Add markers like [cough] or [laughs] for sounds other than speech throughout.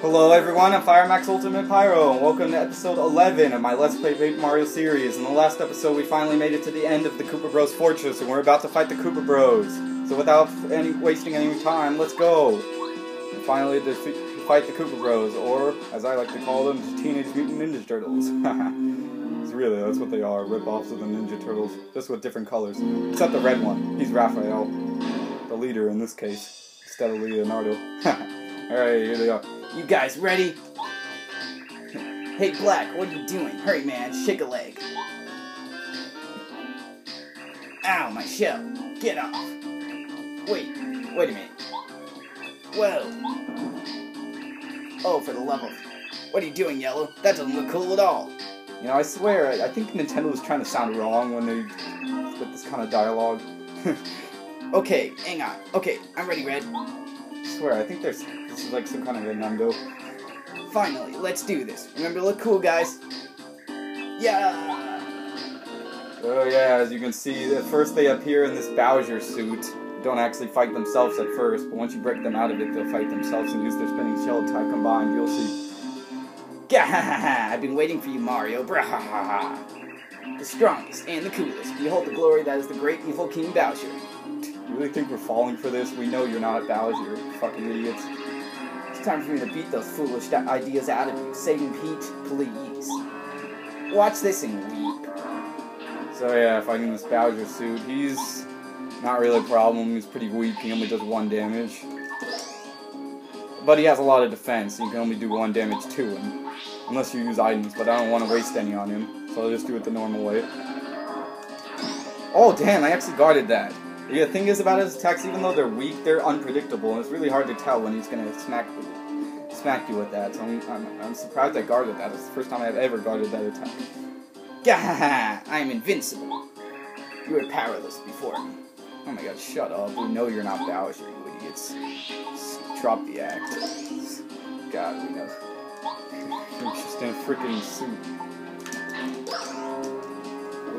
Hello everyone, I'm Firemax Ultimate Pyro, and welcome to episode 11 of my Let's Play Paper Mario series. In the last episode, we finally made it to the end of the Koopa Bros Fortress, and we're about to fight the Koopa Bros. So without any wasting any time, let's go! And finally, defeat, fight the Koopa Bros, or, as I like to call them, the Teenage Mutant Ninja Turtles. [laughs] It's really, that's what they are, rip-offs of the Ninja Turtles, just with different colors. Except the red one, he's Raphael, the leader in this case, instead of Leonardo. [laughs] Alright, here they are. You guys ready? Hey, Black, what are you doing? Hurry, man, shake a leg. Ow, my shell. Get off. Wait, wait a minute. Whoa. Oh, for the love of... What are you doing, Yellow? That doesn't look cool at all. You know, I swear, I, I think Nintendo is trying to sound wrong when they with this kind of dialogue. [laughs] Okay, hang on. Okay, I'm ready, Red. I swear, I think there's this is like some kind of Nintendo. Finally, let's do this. Remember to look cool, guys. Yeah. Oh yeah, as you can see, at first they appear in this Bowser suit. Don't actually fight themselves at first, but once you break them out of it, they'll fight themselves and use their spinning shell type combined. You'll see. I've been waiting for you, Mario. Brahahaha! The strongest and the coolest. Behold the glory that is the great evil King Bowser. You really think we're falling for this? We know you're not Bowser, you fucking idiots. It's time for me to beat those foolish ideas out of you. Saving Peach, please. Watch this and weep. So yeah, fighting this Bowser suit, he's not really a problem. He's pretty weak. He only does one damage. But he has a lot of defense. You can only do one damage to him. Unless you use items, but I don't want to waste any on him. So I'll just do it the normal way. Oh, damn, I actually guarded that. The thing is about his attacks, even though they're weak, they're unpredictable, and it's really hard to tell when he's gonna smack smack you with that. So I'm, I'm, I'm surprised I guarded that. It's the first time I've ever guarded that attack. Gahaha! I am invincible. You were powerless before me. Oh my god, shut up. We know you're not Bowser, you idiots. Drop the act. God, we know. [laughs] Just in a freaking suit.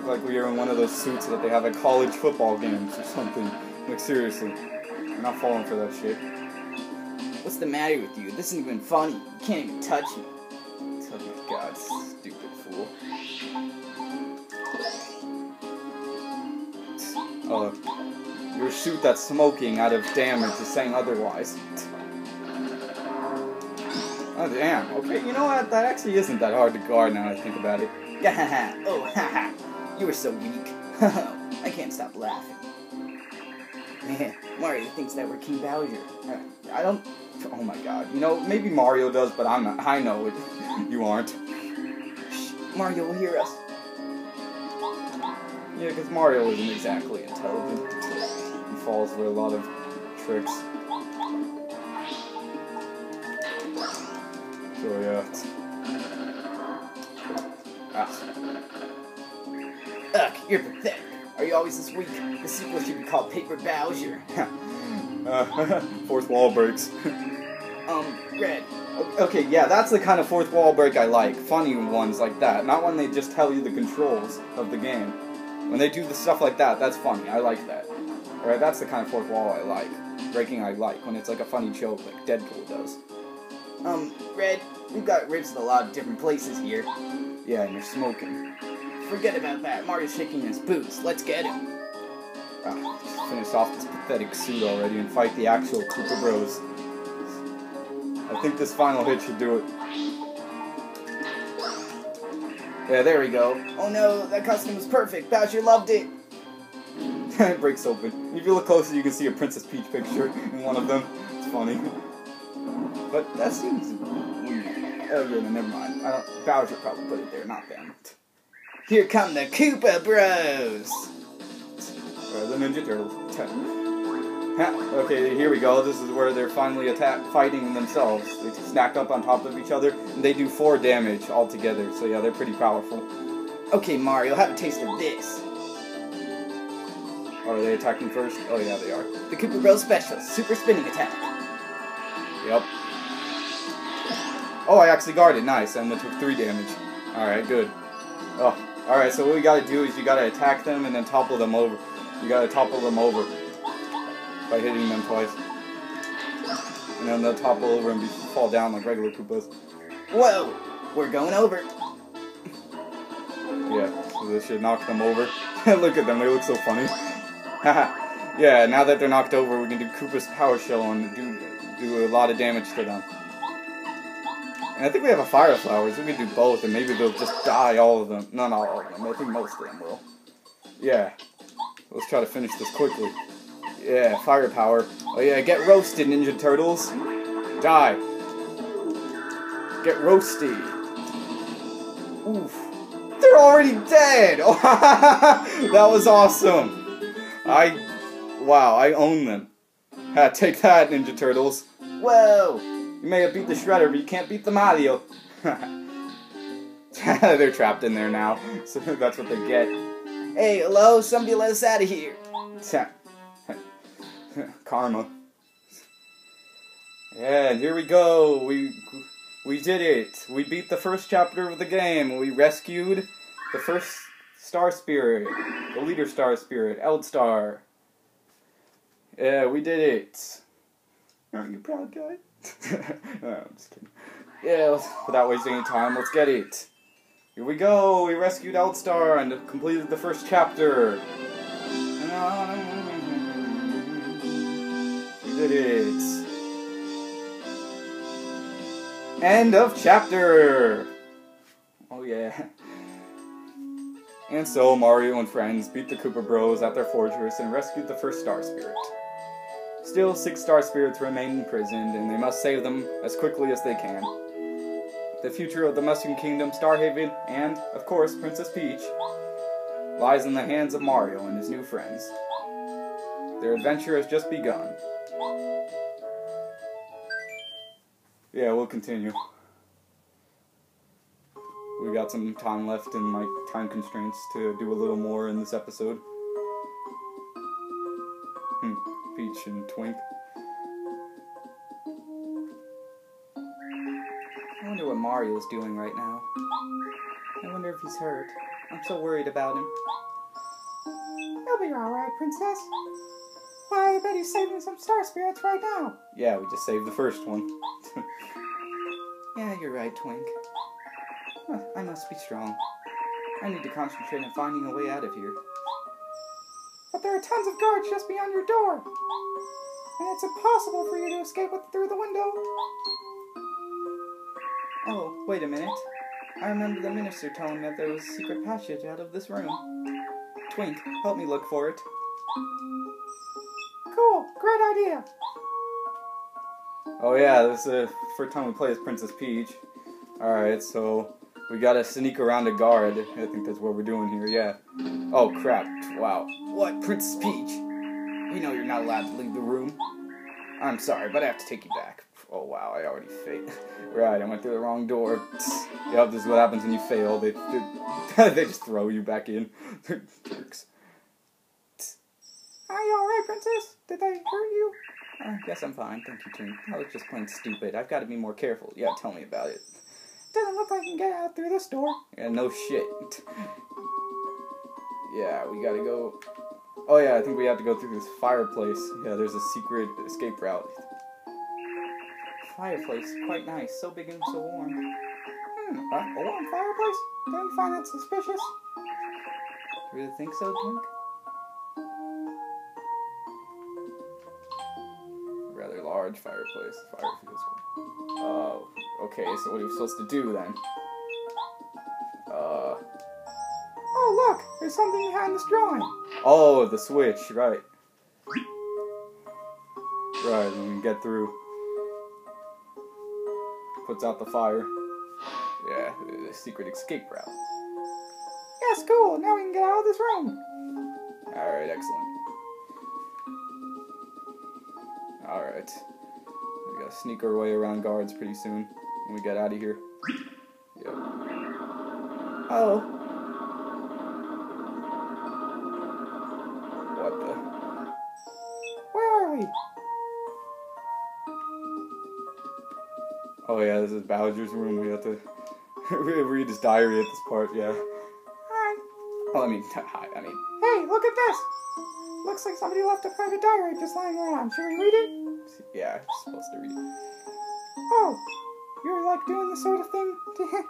Look like we are in one of those suits that they have at college football games or something. Like, seriously. I'm not falling for that shit. What's the matter with you? This isn't even funny. You can't even touch me. Oh my god, stupid fool. Oh, your suit that's smoking out of damage is saying otherwise. Oh damn, okay, you know what, that actually isn't that hard to guard now that I think about it. [laughs] Oh, haha! You were so weak. [laughs] I can't stop laughing. Mario thinks that we're King Bowser. Uh, I don't, oh my god, you know, maybe Mario does, but I'm not, I know it. [laughs] You aren't. Shh, Mario will hear us. Yeah, because Mario isn't exactly intelligent. He falls for a lot of tricks. So yeah. Ah. Ugh, you're pathetic. Are you always this weak? The sequel should be called Paper Bowser. [laughs] Uh, [laughs] fourth wall breaks. [laughs] um, Red. okay, yeah, that's the kind of fourth wall break I like. Funny ones like that. Not when they just tell you the controls of the game. When they do the stuff like that, that's funny. I like that. Alright, that's the kind of fourth wall I like. Breaking I like. When it's like a funny joke like Deadpool does. Um, Red, we've got ribs in a lot of different places here. Yeah, and you're smoking. Forget about that. Mario's shaking his boots. Let's get him. Ah, just finish off this pathetic suit already and fight the actual Koopa Bros. I think this final hit should do it. Yeah, there we go. Oh no, that costume was perfect. Bowser loved it. [laughs] it breaks open. If you look closer, you can see a Princess Peach picture in one of them. It's funny. But that seems weird. Oh yeah, no, never mind. I don't, Bowser probably put it there, not them. Here come the Koopa Bros. Uh, the Ninja Turtles. Ha, okay, here we go. This is where they're finally attack fighting themselves. They stack up on top of each other, and they do four damage altogether. So yeah, they're pretty powerful. Okay, Mario, have a taste of this. Oh, are they attacking first? Oh yeah, they are. The Koopa Bros special, super spinning attack. Yep. Oh, I actually guarded. Nice. I only took three damage. Alright, good. Oh, alright, so what we gotta do is you gotta attack them and then topple them over. You gotta topple them over by hitting them twice. and then they'll topple over and be, fall down like regular Koopas. Whoa! We're going over. [laughs] Yeah, so this should knock them over. [laughs] look at them, they look so funny. [laughs] yeah, now that they're knocked over, we can do Koopa's Power Shell and do, do a lot of damage to them. And I think we have a Fire Flower, so we can do both, and maybe they'll just die, all of them. No, not all of them, I think most of them will. Yeah. Let's try to finish this quickly. Yeah, firepower. Oh yeah, get roasted, Ninja Turtles. Die. Get roasted. Oof. They're already dead! [laughs] that was awesome. I... Wow, I own them. Ha, take that, Ninja Turtles. Whoa! You may have beat the Shredder, but you can't beat the Mario. [laughs] They're trapped in there now, so [laughs] that's what they get. Hey, hello, somebody let us out of here. [laughs] Karma. Yeah, and here we go. We we did it. We beat the first chapter of the game. We rescued the first star spirit, the leader star spirit, Eldstar. Yeah, we did it. Aren't you proud, guy? [laughs] no, I'm just kidding. Yeah, without wasting any time, let's get it. Here we go. We rescued Eldstar and completed the first chapter. We did it. End of chapter. Oh yeah. And so Mario and friends beat the Koopa Bros at their fortress and rescued the first Star Spirit. Still, six Star Spirits remain imprisoned, and they must save them as quickly as they can. The future of the Mushroom Kingdom, Starhaven, and, of course, Princess Peach, lies in the hands of Mario and his new friends. Their adventure has just begun. Yeah, we'll continue. We got some time left in my time constraints to do a little more in this episode. Peach and Twink. I wonder what Mario's doing right now. I wonder if he's hurt. I'm so worried about him. You'll be alright, Princess. Why, I bet he's saving some star spirits right now. Yeah, we just saved the first one. [laughs] Yeah, you're right, Twink. I must be strong. I need to concentrate on finding a way out of here. But there are tons of guards just beyond your door. And it's impossible for you to escape with, through the window. Oh, wait a minute. I remember the minister telling me that there was a secret passage out of this room. Twink, help me look for it. Cool, great idea. Oh yeah, this is the first time we play as Princess Peach. Alright, so we gotta sneak around a guard. I think that's what we're doing here, yeah. Oh crap, wow. What, Princess Peach? You know you're not allowed to leave the room. I'm sorry, but I have to take you back. Oh wow, I already failed. [laughs] right, I went through the wrong door. [laughs] yep, this is what happens when you fail. They, they, [laughs] they just throw you back in. Jerks. Are you alright, Princess? Did I hurt you? Uh, yes, I'm fine. Thank you, Twink. I was just plain stupid. I've got to be more careful. Yeah, tell me about it. Doesn't look like you can get out through this door. Yeah, no shit. Yeah, we gotta go. Oh yeah, I think we have to go through this fireplace. Yeah, there's a secret escape route. Fireplace, quite nice. So big and so warm. Hmm, a warm fireplace? Don't you find that suspicious? You really think so, Twink? Rather large fireplace. Fire feels cool. Oh, okay. So what are we supposed to do then? There's something behind this drawing. Oh, the switch. Right. Right, and we can get through. Puts out the fire. Yeah, the secret escape route. Yes, cool. Now we can get out of this room. Alright, excellent. Alright. We gotta sneak our way around guards pretty soon when we get out of here. Yep. Oh, Oh yeah, this is Bowser's room. We have to [laughs] read his diary at this part, yeah. Hi. Oh, I mean, [laughs] hi, I mean, Hey, look at this. Looks like somebody left a private diary just lying around. Should we read it? Yeah, I'm supposed to read. Oh, you're like doing this sort of thing to him?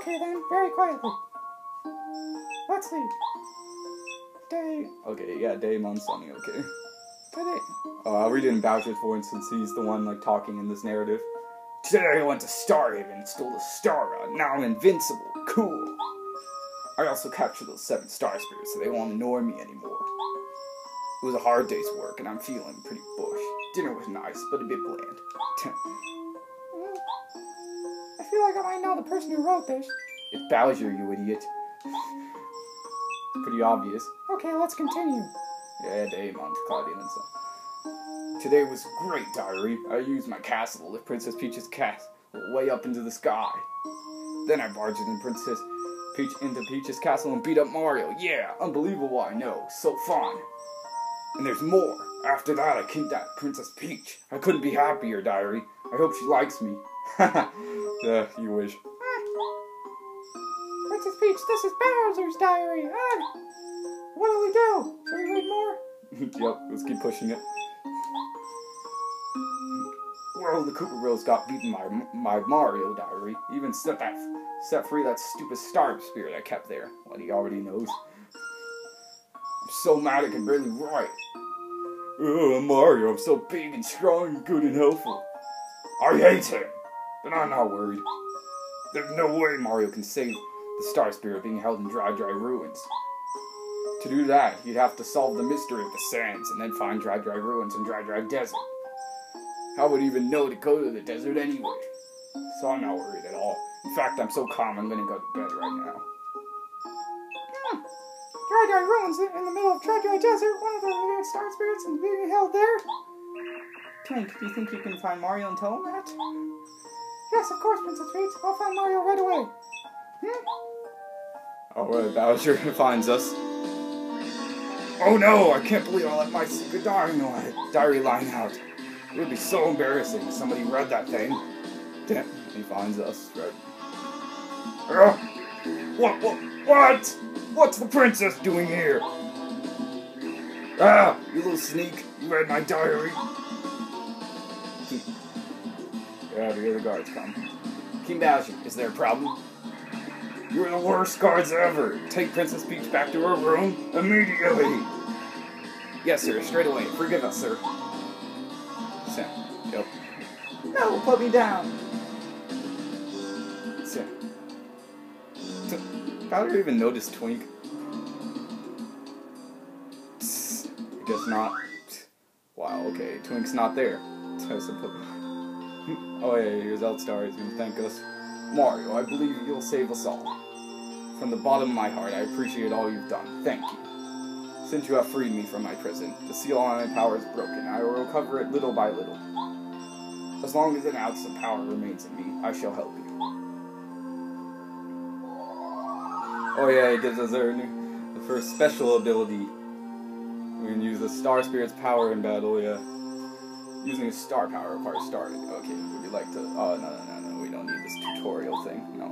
Okay then, very quietly. Let's leave. Day, Okay, yeah, Daemon Sunny, okay. today. Uh, I'll read it in Bowser's voice since he's the one like talking in this narrative. Today I went to Starhaven and stole the Star Rod. Now I'm invincible. Cool. I also captured those seven Star Spirits so they won't annoy me anymore. It was a hard day's work and I'm feeling pretty bush. Dinner was nice, but a bit bland. I feel like I might know the person who wrote this. it's Bowser, you idiot. Pretty obvious. Okay, let's continue. Yeah, Daemon, Claudian and stuff. Today was great, diary. I used my castle to lift Princess Peach's castle way up into the sky. Then I barged in Princess Peach into Peach's castle and beat up Mario. Yeah, unbelievable, I know. So fun. And there's more. After that, I kidnapped Princess Peach. I couldn't be happier, diary. I hope she likes me. yeah, [laughs] you wish. Princess Peach, this is Bowser's diary. Ah, what do we do? Shall we read more? [laughs] yep, let's keep pushing it. Well, the Koopa Bros got beaten by my Mario diary. Even set that set free that stupid star spirit I kept there. What he already knows. I'm so mad I can barely write. Oh, Mario. I'm so big and strong and good and helpful. I hate him, but I'm not worried. There's no way Mario can save the star spirit being held in Dry Dry Ruins. To do that, he'd have to solve the mystery of the sands and then find Dry Dry Ruins and Dry Dry Desert. How would even know to go to the desert anyway? So I'm not worried at all. In fact, I'm so calm I'm gonna go to bed right now. Hmm. Dry Dry Ruins in the middle of Dry Desert. One of the weird star spirits is being held there. Twink, do you think you can find Mario and tell him that? Yes, of course, Princess Peach. I'll find Mario right away. Hmm? Alright, Bowser [laughs] finds us. Oh no, I can't believe I let my secret diary, diary line out. It would be so embarrassing if somebody read that thing. Damn, he finds us. Right. Uh, what, what, what? What's the princess doing here? Ah, you little sneak, you read my diary. Yeah, the other guards come. King Bowser, is there a problem? You're the worst guards ever. Take Princess Peach back to her room immediately. Yes, sir, straight away. Forgive us, sir. Sam. Yep. No, put me down. Sam. T- Bowser even noticed Twink. Tss, I guess not. Wow, okay. Twink's not there. [laughs] Oh yeah, here's Eldstar. He's gonna thank us. Mario, I believe you'll save us all. From the bottom of my heart, I appreciate all you've done. Thank you. Since you have freed me from my prison, the seal on my power is broken. I will recover it little by little. As long as an ounce of power remains in me, I shall help you. Oh yeah, he gives us our new, the first special ability. We can use the Star Spirit's power in battle, yeah. Using a star power requires starting. Okay, would you like to? Oh, no, no, no, no, we don't need this tutorial thing, no.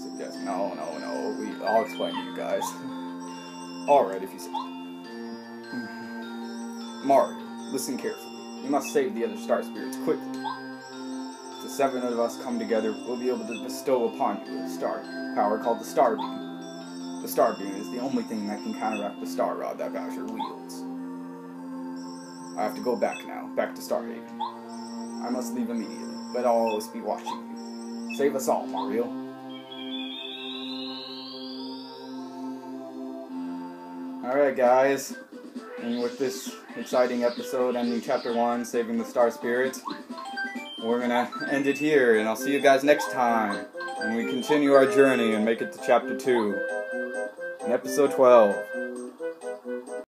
Suggest, no, no, no, we, I'll explain to you guys. [laughs] Alright, if you say. Mm-hmm. Mario, listen carefully. You must save the other star spirits quickly. If the seven of us come together, we'll be able to bestow upon you a star power called the Star Beam. The Star Beam is the only thing that can counteract the Star Rod that Bowser wields. I have to go back now, back to Starhaven. I must leave immediately, but I'll always be watching you. Save us all, Mario. Alright, guys. And with this exciting episode ending chapter 1, Saving the Star Spirits, we're gonna end it here, and I'll see you guys next time when we continue our journey and make it to chapter 2 in episode 12.